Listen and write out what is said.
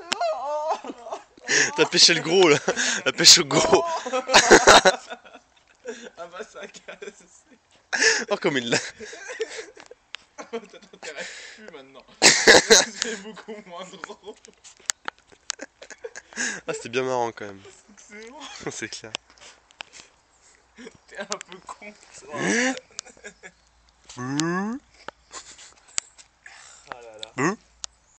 Oh, t'as pêché le gros là. T'as pêché le gros. ah bah ça casse. Oh comme il l'a. Oh, T'intéresses plus maintenant. C'est beaucoup moins drôle. Ah c'était bien marrant quand même. C'est clair. T'es un peu con. toi. Mmh.